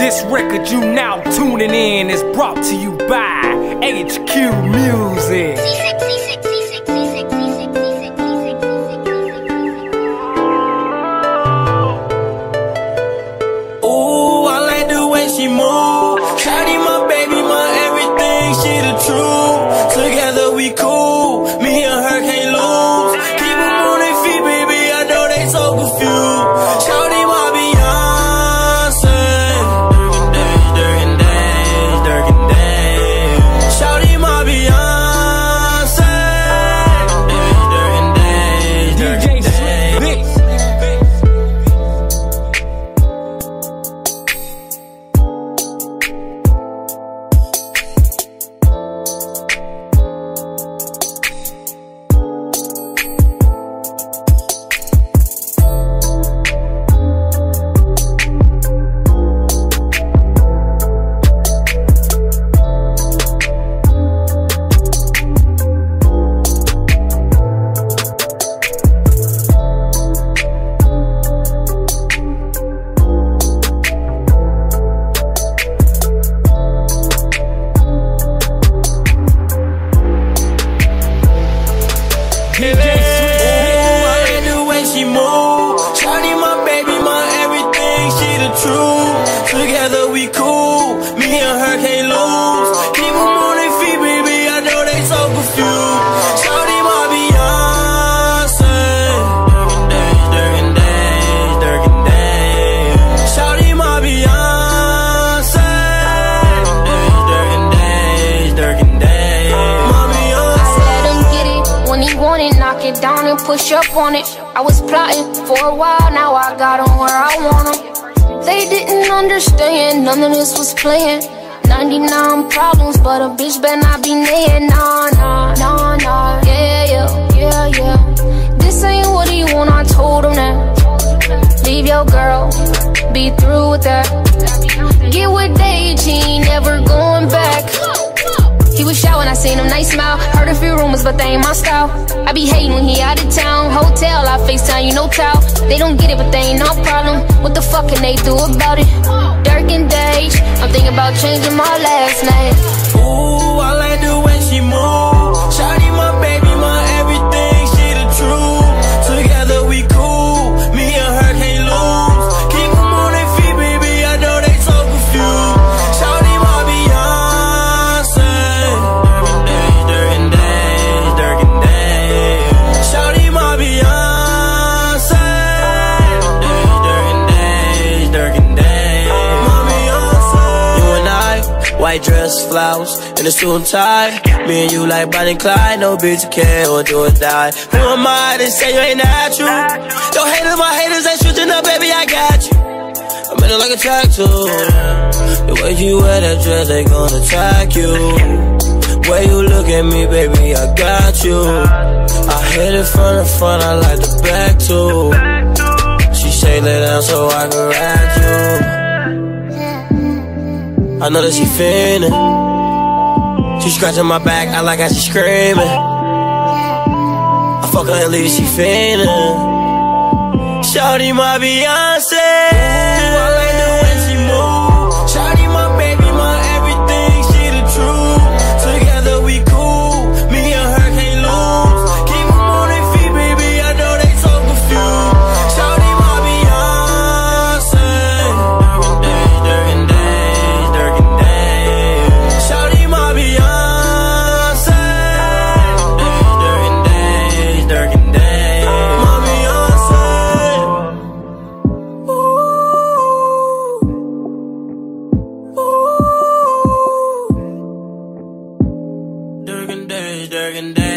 This record you now tuning in is brought to you by HQ Music. Ooh, I like the way she move. Shawty, my baby, my everything, she the truth. Together we cool, me and her can't push up on it. I was plotting for a while, now I got him where I want him. They didn't understand, none of this was planned. 99 problems, but a bitch better not be nayin'. Nah, nah, nah, nah. Yeah, yeah, yeah, yeah. This ain't what he want, I told him that. Leave your girl, be through with that. Get with ain't never going back. He was shy when I seen him, nice smile. Heard a few rumors, but they ain't my style. I be hating when he out of town. Hotel, I FaceTime, you know, towel. They don't get it, but they ain't no problem. What the fuck can they do about it? Durk and Dej, I'm thinking about changing my last name. White dress, flowers, and a suit and tie. Me and you like Bonnie and Clyde, no bitch you care or do or die. Who am I to say you ain't natural? Your haters, my haters ain't shooting up, baby, I got you. I'm in it like a tattoo. The way you wear that dress, they gon' attack you. Way you look at me, baby, I got you. I hit it from the front, I like the back too. She say lay down so I can ride you. I know that she feeling. She scratching my back, I like how she screaming. I fuck her and leave, she feeling. Shawty, my Beyonce. Durkin days,